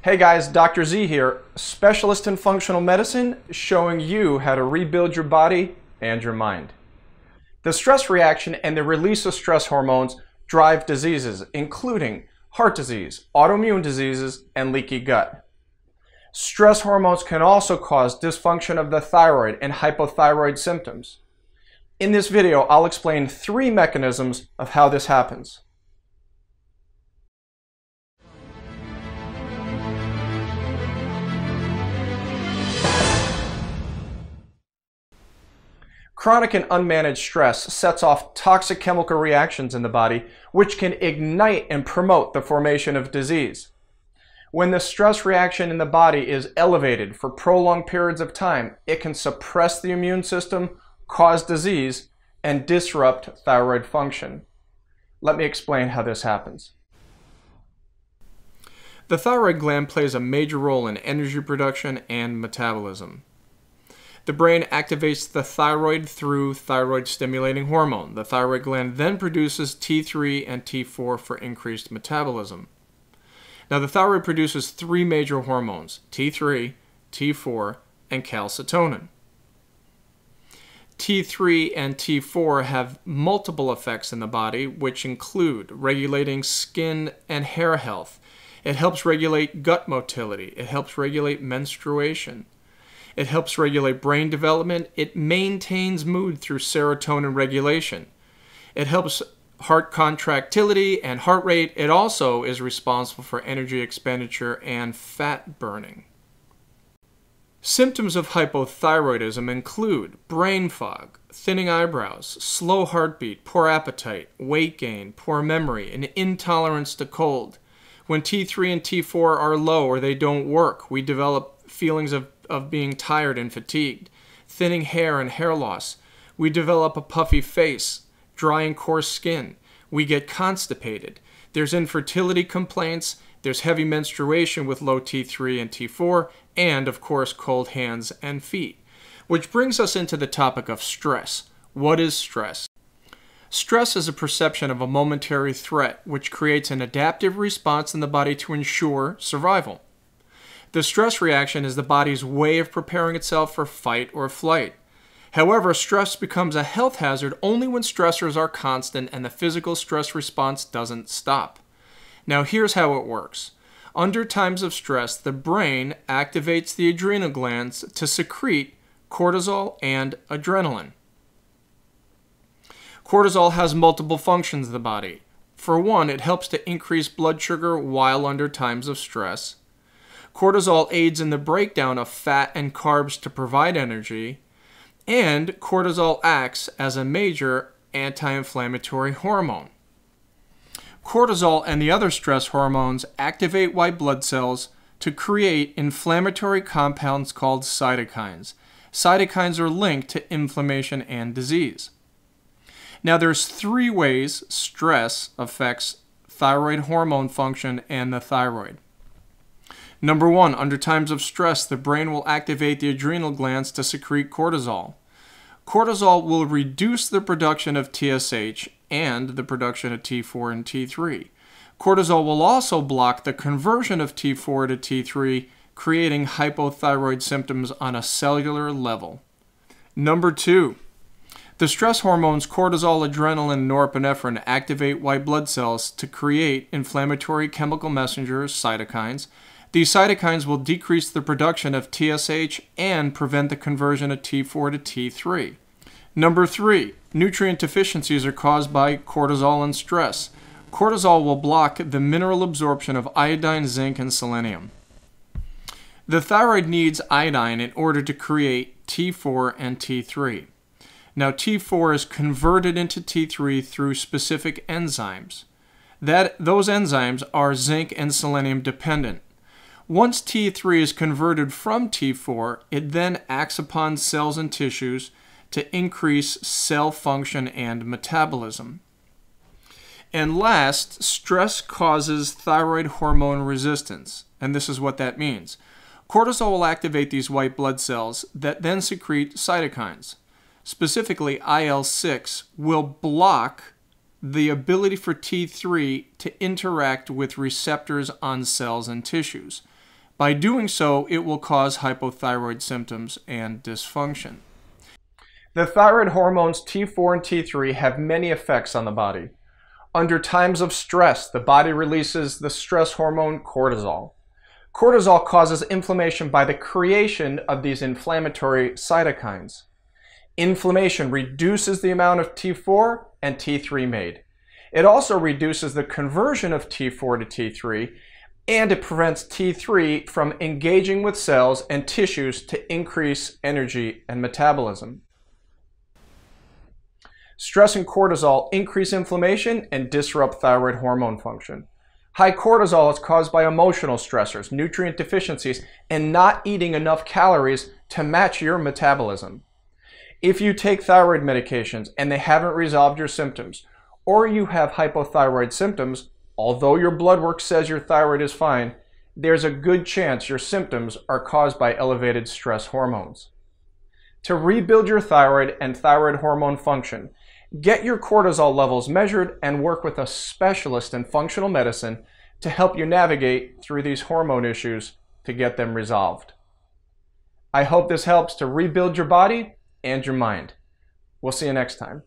Hey guys, Dr. Z here, specialist in functional medicine, showing you how to rebuild your body and your mind. The stress reaction and the release of stress hormones drive diseases, including heart disease, autoimmune diseases, and leaky gut. Stress hormones can also cause dysfunction of the thyroid and hypothyroid symptoms. In this video, I'll explain three mechanisms of how this happens. Chronic and unmanaged stress sets off toxic chemical reactions in the body, which can ignite and promote the formation of disease. When the stress reaction in the body is elevated for prolonged periods of time, it can suppress the immune system, cause disease, and disrupt thyroid function. Let me explain how this happens. The thyroid gland plays a major role in energy production and metabolism. The brain activates the thyroid through thyroid stimulating hormone. The thyroid gland then produces T3 and T4 for increased metabolism. Now, the thyroid produces three major hormones T3, T4, and calcitonin. T3 and T4 have multiple effects in the body, which include regulating skin and hair health. It helps regulate gut motility. It helps regulate menstruation. It helps regulate brain development. It maintains mood through serotonin regulation. It helps heart contractility and heart rate. It also is responsible for energy expenditure and fat burning. Symptoms of hypothyroidism include brain fog, thinning eyebrows, slow heartbeat, poor appetite, weight gain, poor memory, and intolerance to cold. When T3 and T4 are low or they don't work, we develop feelings of of being tired and fatigued, thinning hair and hair loss. We develop a puffy face, dry and coarse skin. We get constipated. There's infertility complaints. There's heavy menstruation with low T3 and T4, and of course, cold hands and feet. Which brings us into the topic of stress. What is stress? Stress is a perception of a momentary threat which creates an adaptive response in the body to ensure survival. The stress reaction is the body's way of preparing itself for fight or flight. However, stress becomes a health hazard only when stressors are constant and the physical stress response doesn't stop. Now, here's how it works. Under times of stress, the brain activates the adrenal glands to secrete cortisol and adrenaline. Cortisol has multiple functions in the body. For one, it helps to increase blood sugar while under times of stress. Cortisol aids in the breakdown of fat and carbs to provide energy, and cortisol acts as a major anti inflammatory hormone. Cortisol and the other stress hormones activate white blood cells to create inflammatory compounds called cytokines. Cytokines are linked to inflammation and disease. Now there's three ways stress affects thyroid hormone function and the thyroid. Number one, under times of stress, the brain will activate the adrenal glands to secrete cortisol. Cortisol will reduce the production of TSH and the production of T4 and T3. Cortisol will also block the conversion of T4 to T3, creating hypothyroid symptoms on a cellular level. Number two, the stress hormones cortisol, adrenaline, and norepinephrine activate white blood cells to create inflammatory chemical messengers, cytokines, these cytokines will decrease the production of TSH and prevent the conversion of T4 to T3. Number three, nutrient deficiencies are caused by cortisol and stress. Cortisol will block the mineral absorption of iodine, zinc, and selenium. The thyroid needs iodine in order to create T4 and T3. Now, T4 is converted into T3 through specific enzymes. That, those enzymes are zinc and selenium dependent. Once T3 is converted from T4, it then acts upon cells and tissues to increase cell function and metabolism. And last, stress causes thyroid hormone resistance, and this is what that means. Cortisol will activate these white blood cells that then secrete cytokines. Specifically, IL 6 will block the ability for T3 to interact with receptors on cells and tissues. By doing so, it will cause hypothyroid symptoms and dysfunction. The thyroid hormones T4 and T3 have many effects on the body. Under times of stress, the body releases the stress hormone cortisol. Cortisol causes inflammation by the creation of these inflammatory cytokines. Inflammation reduces the amount of T4 and T3 made. It also reduces the conversion of T4 to T3 and it prevents T3 from engaging with cells and tissues to increase energy and metabolism. Stress and cortisol increase inflammation and disrupt thyroid hormone function. High cortisol is caused by emotional stressors, nutrient deficiencies, and not eating enough calories to match your metabolism. If you take thyroid medications and they haven't resolved your symptoms, or you have hypothyroid symptoms, although your blood work says your thyroid is fine, there's a good chance your symptoms are caused by elevated stress hormones. To rebuild your thyroid and thyroid hormone function, Get your cortisol levels measured and work with a specialist in functional medicine to help you navigate through these hormone issues to get them resolved. I hope this helps to rebuild your body and your mind. We'll see you next time.